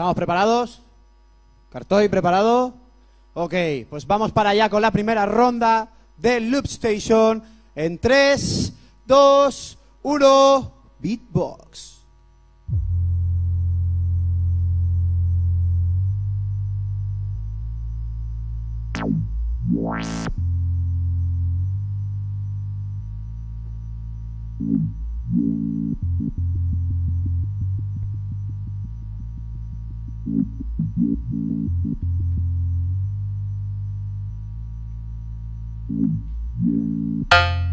¿Estamos preparados? ¿Cartoy preparado? Ok, pues vamos para allá con la primera ronda de Loop Station en 3, 2, 1, Beatbox. Thank you.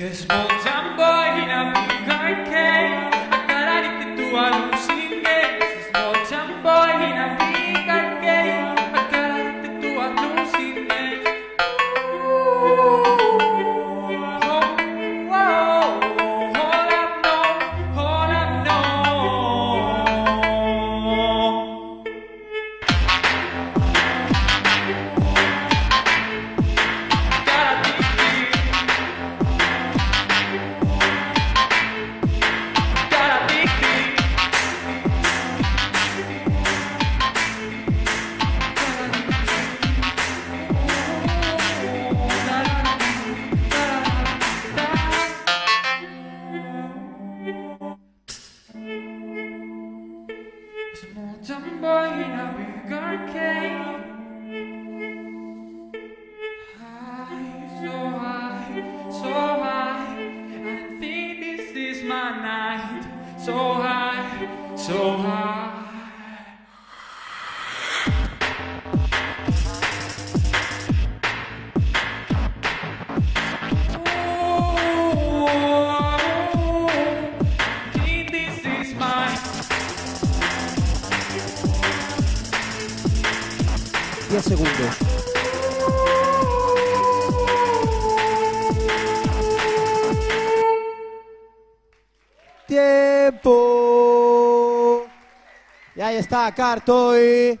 Yes, Bolzano. Boy in a big arcade. High, so high, so high. I think this is my night. So high, so high. 10 segundos. ¡Tiempo! Y ahí está, Cartoy.